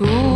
tu